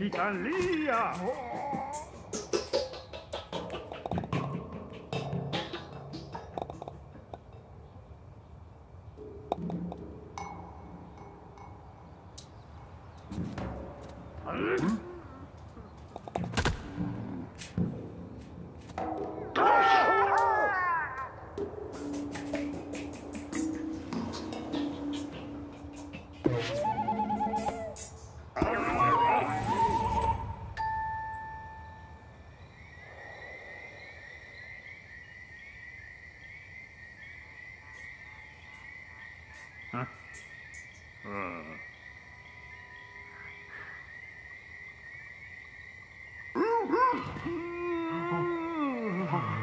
Italia! Oh. Huh? Uh.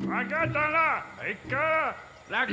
分かったな一回 Like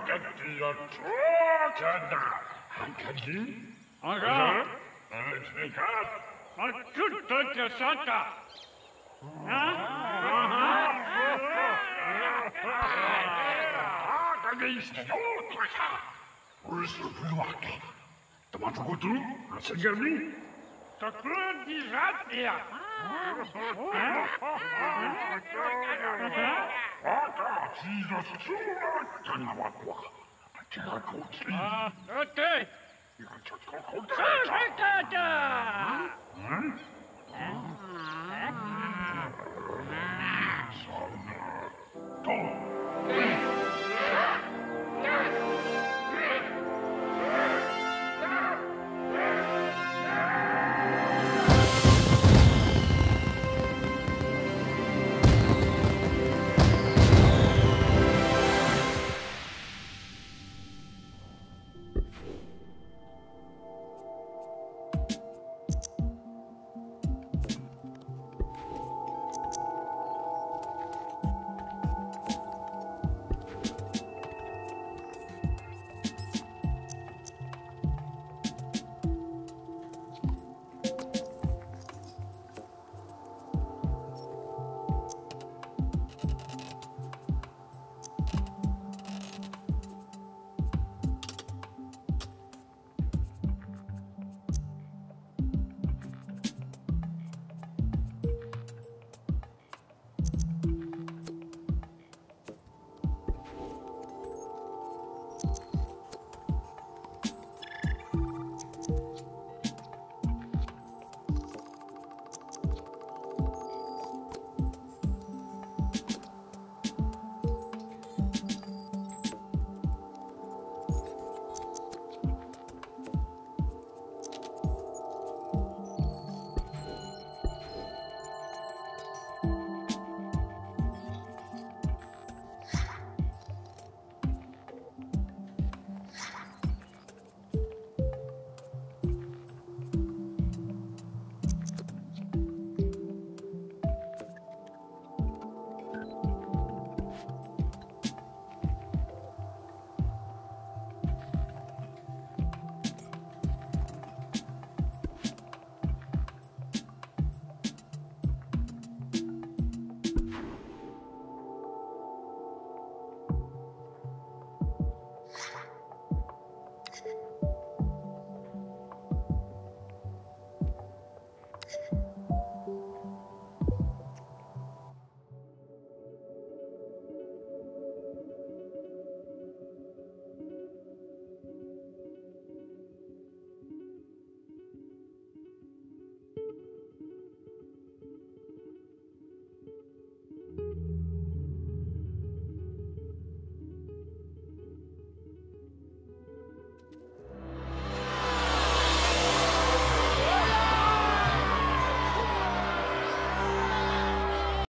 Hankadı oturken hankadı Aga. Evet, fakat. Açık tete sata. Hankadı istiyorsa. Orası bulmakta. Tamam çok oturun. Nasıl geldi? Takılın Ah, okay.